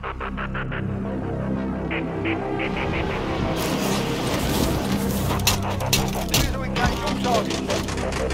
Need to engage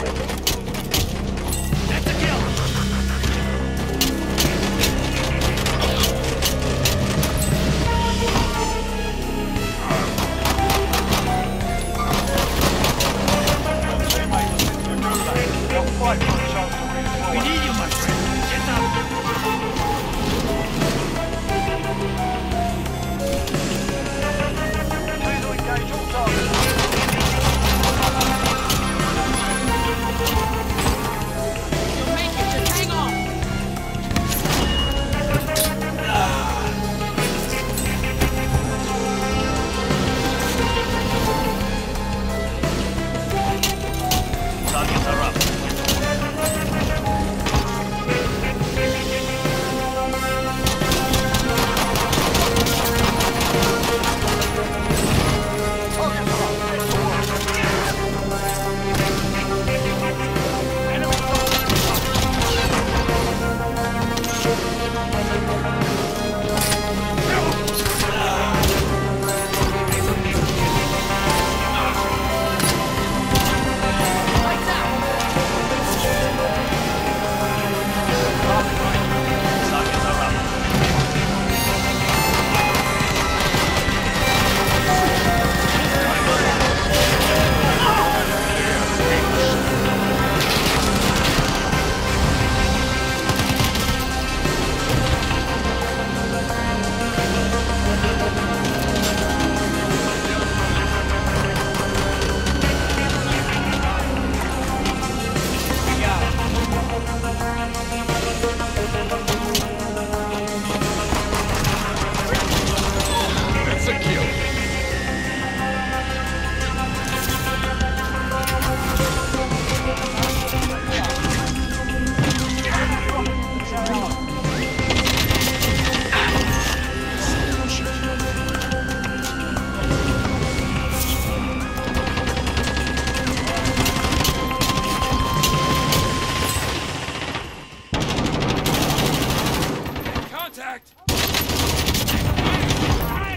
Contact!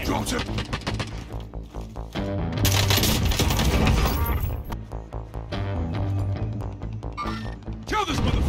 Dropped! Kill this motherfucker!